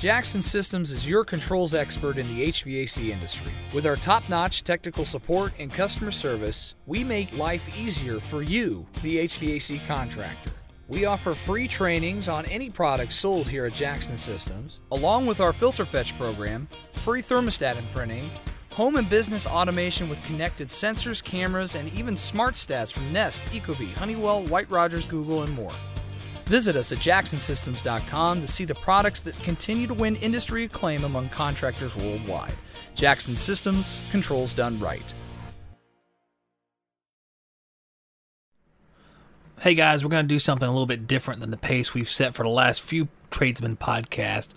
Jackson Systems is your controls expert in the HVAC industry. With our top notch technical support and customer service, we make life easier for you, the HVAC contractor. We offer free trainings on any products sold here at Jackson Systems, along with our Filter Fetch program, free thermostat imprinting, home and business automation with connected sensors, cameras, and even smart stats from Nest, Ecobee, Honeywell, White Rodgers, Google, and more. Visit us at jacksonsystems.com to see the products that continue to win industry acclaim among contractors worldwide. Jackson Systems, controls done right. Hey guys, we're going to do something a little bit different than the pace we've set for the last few Tradesmen podcast.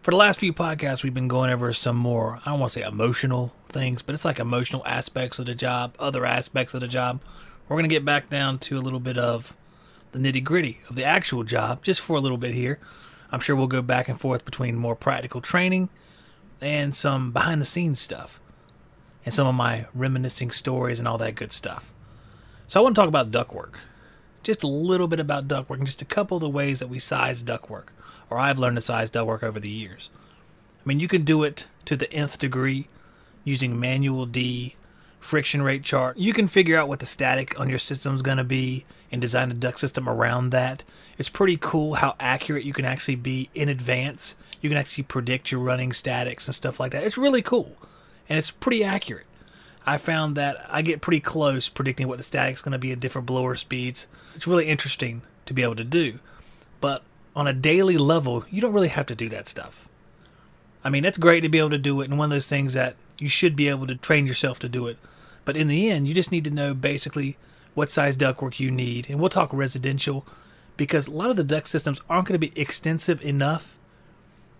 For the last few podcasts, we've been going over some more, I don't want to say emotional things, but it's like emotional aspects of the job, other aspects of the job. We're going to get back down to a little bit of the nitty gritty of the actual job just for a little bit here. I'm sure we'll go back and forth between more practical training and some behind the scenes stuff and some of my reminiscing stories and all that good stuff. So I want to talk about ductwork just a little bit about ductwork and just a couple of the ways that we size ductwork, or I've learned to size ductwork over the years. I mean, you can do it to the nth degree using manual D, friction rate chart. You can figure out what the static on your system is going to be and design a duct system around that. It's pretty cool how accurate you can actually be in advance. You can actually predict your running statics and stuff like that. It's really cool and it's pretty accurate. I found that I get pretty close predicting what the static's going to be at different blower speeds. It's really interesting to be able to do. But on a daily level, you don't really have to do that stuff. I mean, it's great to be able to do it, and one of those things that you should be able to train yourself to do it. But in the end, you just need to know basically what size ductwork you need. And we'll talk residential because a lot of the duct systems aren't going to be extensive enough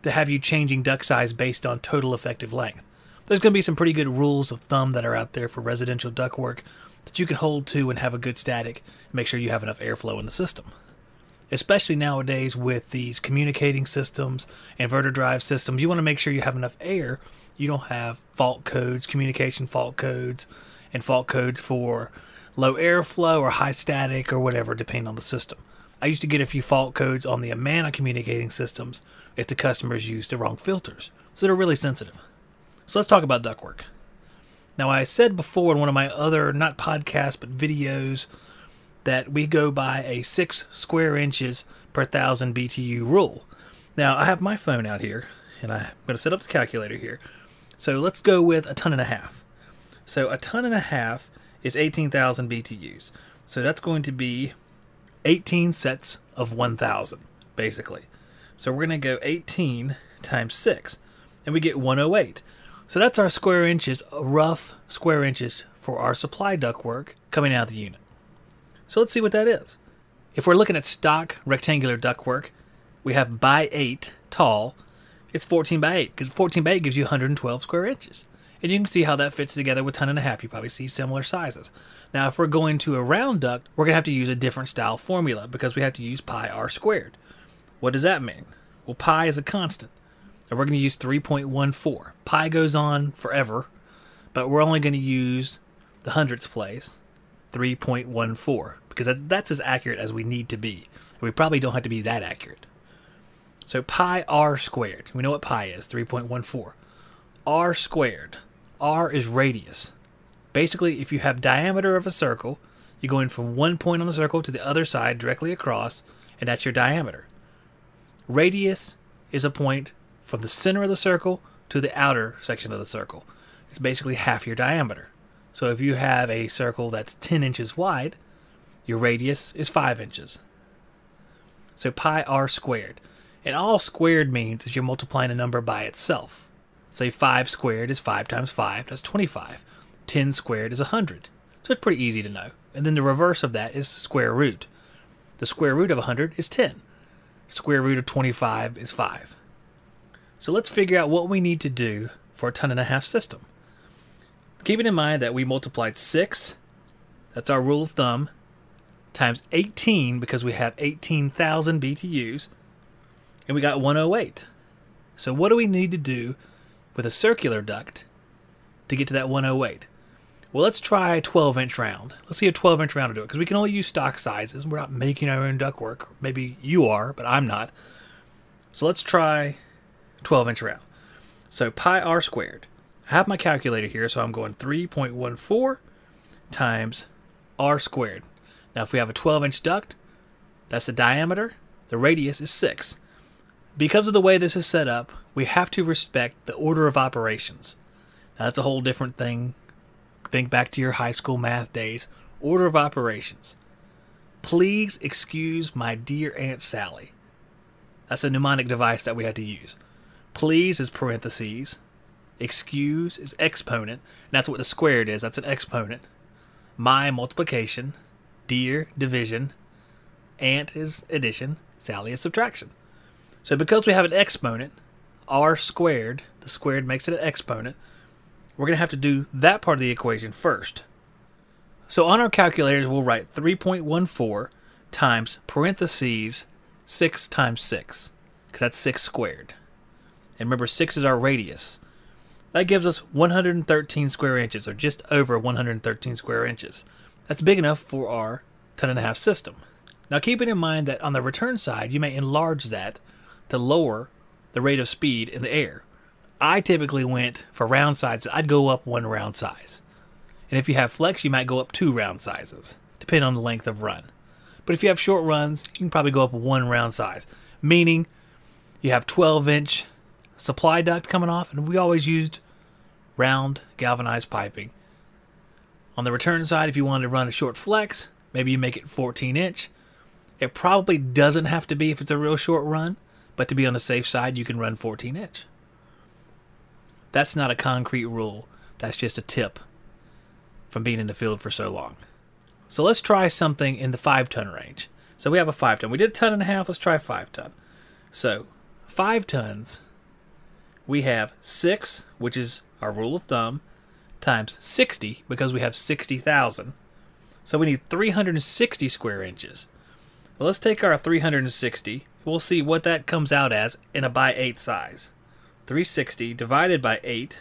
to have you changing duct size based on total effective length there's going to be some pretty good rules of thumb that are out there for residential ductwork that you can hold to and have a good static and make sure you have enough airflow in the system. Especially nowadays with these communicating systems, inverter drive systems, you want to make sure you have enough air. You don't have fault codes, communication fault codes, and fault codes for low airflow or high static or whatever, depending on the system. I used to get a few fault codes on the Amana communicating systems if the customers used the wrong filters. So they're really sensitive. So let's talk about ductwork. Now, I said before in one of my other, not podcasts, but videos, that we go by a six square inches per thousand BTU rule. Now, I have my phone out here, and I'm going to set up the calculator here. So let's go with a ton and a half. So a ton and a half is 18,000 BTUs. So that's going to be 18 sets of 1,000, basically. So we're going to go 18 times 6, and we get 108. So that's our square inches, rough square inches for our supply ductwork coming out of the unit. So let's see what that is. If we're looking at stock rectangular ductwork, we have by 8 tall. It's 14 by 8 because 14 by 8 gives you 112 square inches. And you can see how that fits together with ton and a half. You probably see similar sizes. Now, if we're going to a round duct, we're going to have to use a different style formula because we have to use pi r squared. What does that mean? Well, pi is a constant and we're going to use 3.14. Pi goes on forever, but we're only going to use the hundredths place, 3.14, because that's, as accurate as we need to be. We probably don't have to be that accurate. So pi r squared, we know what pi is, 3.14. r squared, r is radius. Basically, if you have diameter of a circle, you're going from one point on the circle to the other side directly across, and that's your diameter. Radius is a point from the center of the circle to the outer section of the circle. It's basically half your diameter. So if you have a circle that's 10 inches wide, your radius is 5 inches. So pi r squared. And all squared means is you're multiplying a number by itself. Say 5 squared is 5 times 5, that's 25. 10 squared is 100. So it's pretty easy to know. And then the reverse of that is square root. The square root of 100 is 10. Square root of 25 is 5. So let's figure out what we need to do for a ton and a half system. Keeping in mind that we multiplied 6, that's our rule of thumb, times 18 because we have 18,000 BTUs, and we got 108. So what do we need to do with a circular duct to get to that 108? Well, let's try a 12 inch round. Let's see a 12 inch round to do it because we can only use stock sizes. We're not making our own ductwork. Maybe you are, but I'm not. So let's try 12 inch round. So pi r squared. I have my calculator here, so I'm going 3.14 times r squared. Now, if we have a 12 inch duct, that's the diameter, the radius is 6. Because of the way this is set up, we have to respect the order of operations. Now, that's a whole different thing. Think back to your high school math days. Order of operations. Please excuse my dear Aunt Sally. That's a mnemonic device that we had to use. Please is parentheses. Excuse is exponent. And that's what the squared is. That's an exponent. My multiplication. Dear division. Aunt is addition. Sally is subtraction. So because we have an exponent, r squared, the squared makes it an exponent, we're going to have to do that part of the equation first. So on our calculators, we'll write 3.14 times parentheses 6 times 6, because that's 6 squared. And remember, 6 is our radius. That gives us 113 square inches, or just over 113 square inches. That's big enough for our 10.5 system. Now, keeping in mind that on the return side, you may enlarge that to lower the rate of speed in the air. I typically went for round sizes, I'd go up one round size. And if you have flex, you might go up two round sizes, depending on the length of run. But if you have short runs, you can probably go up one round size, meaning you have 12 inch supply duct coming off, and we always used round galvanized piping. On the return side, if you wanted to run a short flex, maybe you make it 14 inch. It probably doesn't have to be if it's a real short run, but to be on the safe side, you can run 14 inch. That's not a concrete rule, that's just a tip from being in the field for so long. So let's try something in the 5 ton range. So we have a 5 ton. We did a ton and a half, let's try 5 ton. So 5 tons, we have 6, which is our rule of thumb, times 60, because we have 60,000. So we need 360 square inches. Let's take our 360. We'll see what that comes out as in a by 8 size. 360 divided by 8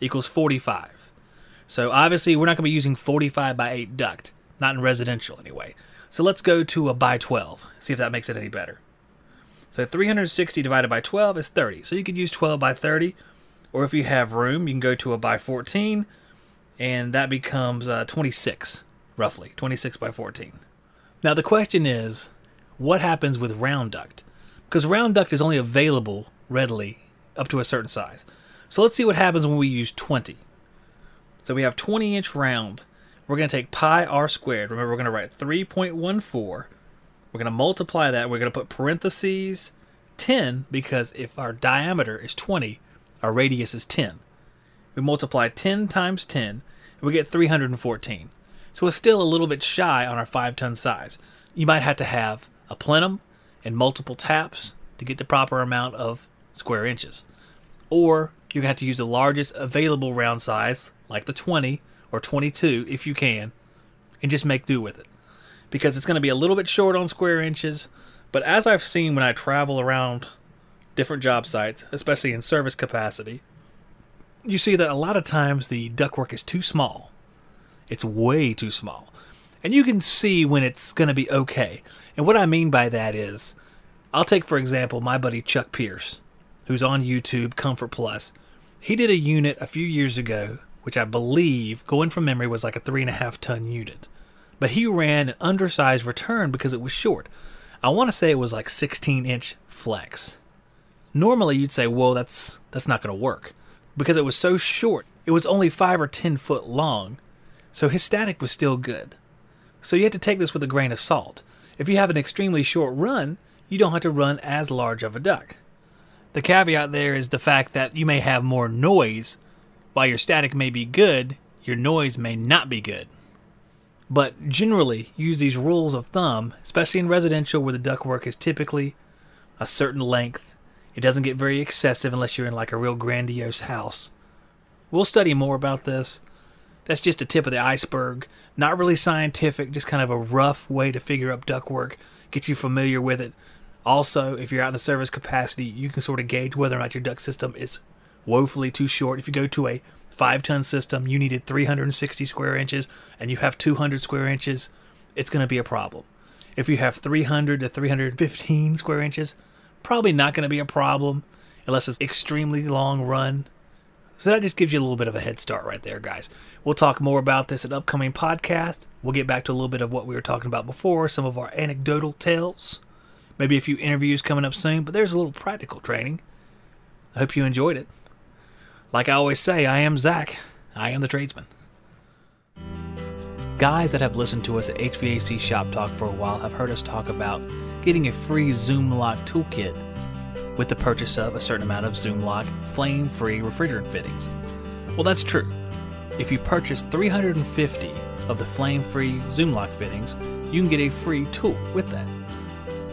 equals 45. So obviously we're not going to be using 45 by 8 duct, not in residential anyway. So let's go to a by 12, see if that makes it any better. So 360 divided by 12 is 30. So you could use 12 by 30, or if you have room, you can go to a by 14, and that becomes uh, 26, roughly, 26 by 14. Now the question is, what happens with round duct? Because round duct is only available readily up to a certain size. So let's see what happens when we use 20. So we have 20 inch round. We're going to take pi r squared. Remember, we're going to write 3.14. We're going to multiply that. We're going to put parentheses 10 because if our diameter is 20, our radius is 10. We multiply 10 times 10, and we get 314. So it's still a little bit shy on our 5 ton size. You might have to have a plenum and multiple taps to get the proper amount of square inches. Or you're going to have to use the largest available round size, like the 20 or 22 if you can, and just make do with it. Because it's going to be a little bit short on square inches, but as I've seen when I travel around different job sites, especially in service capacity, you see that a lot of times the ductwork is too small. It's way too small. And you can see when it's going to be okay. And what I mean by that is, I'll take, for example, my buddy Chuck Pierce who's on YouTube, Comfort Plus. He did a unit a few years ago, which I believe, going from memory, was like a three and a half ton unit. But he ran an undersized return because it was short. I want to say it was like 16 inch flex. Normally, you'd say, "Whoa, that's that's not going to work," because it was so short. It was only five or ten foot long, so his static was still good. So you have to take this with a grain of salt. If you have an extremely short run, you don't have to run as large of a duct. The caveat there is the fact that you may have more noise. While your static may be good, your noise may not be good. But generally, use these rules of thumb, especially in residential where the ductwork is typically a certain length. It doesn't get very excessive unless you're in like a real grandiose house. We'll study more about this. That's just a tip of the iceberg. Not really scientific, just kind of a rough way to figure out ductwork, get you familiar with it. Also, if you're out in the service capacity, you can sort of gauge whether or not your duct system is woefully too short. If you go to a five ton system, you needed 360 square inches, and you have 200 square inches, it's going to be a problem. If you have 300 to 315 square inches, probably not going to be a problem. unless it's extremely long run. So that just gives you a little bit of a head start right there, guys. We'll talk more about this in upcoming podcast. We'll get back to a little bit of what we were talking about before, some of our anecdotal tales, maybe a few interviews coming up soon, but there's a little practical training. I hope you enjoyed it. Like I always say, I am Zach. I am the tradesman. Guys that have listened to us at HVAC Shop Talk for a while have heard us talk about getting a free Zoom Lock toolkit with the purchase of a certain amount of Zoom Lock flame free refrigerant fittings. Well, that's true. If you purchase 350 of the flame free Zoom Lock fittings, you can get a free tool with that.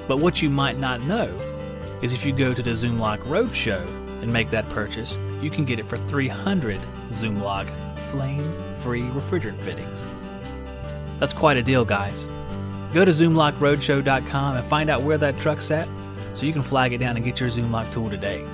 But what you might not know is if you go to the Zoom Lock Roadshow and make that purchase, you can get it for 300 Zoom Lock flame free refrigerant fittings. That's quite a deal, guys. Go to ZoomLockRoadshow.com and find out where that truck's at so you can flag it down and get your ZoomLock tool today.